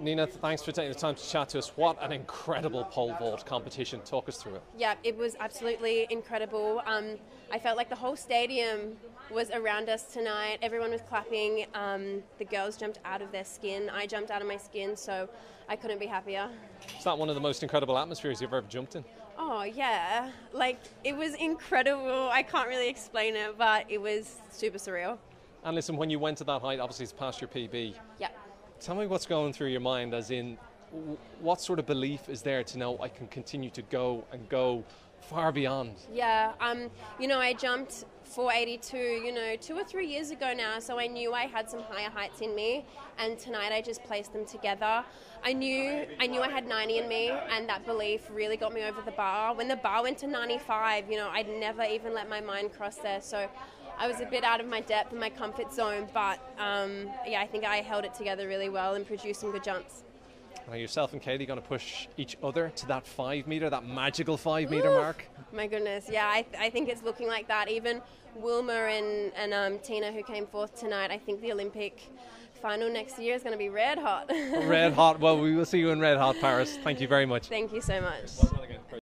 Nina, thanks for taking the time to chat to us. What an incredible pole vault competition. Talk us through it. Yeah, it was absolutely incredible. Um, I felt like the whole stadium was around us tonight. Everyone was clapping. Um, the girls jumped out of their skin. I jumped out of my skin, so I couldn't be happier. Is that one of the most incredible atmospheres you've ever jumped in? Oh, yeah. Like, it was incredible. I can't really explain it, but it was super surreal. And listen, when you went to that height, obviously it's past your PB. Yeah. Tell me what's going through your mind, as in, what sort of belief is there to know I can continue to go and go far beyond? Yeah, um, you know, I jumped 482, you know, two or three years ago now, so I knew I had some higher heights in me, and tonight I just placed them together. I knew I knew I had 90 in me, and that belief really got me over the bar. When the bar went to 95, you know, I'd never even let my mind cross there, so I was a bit out of my depth and my comfort zone, but um, yeah, I think I held it together really well and produced some good jumps. Are yourself and Katie going to push each other to that five meter, that magical five meter Ooh, mark? My goodness, yeah, I, I think it's looking like that. Even Wilma and, and um, Tina, who came fourth tonight, I think the Olympic final next year is going to be red hot. red hot. Well, we will see you in red hot, Paris. Thank you very much. Thank you so much.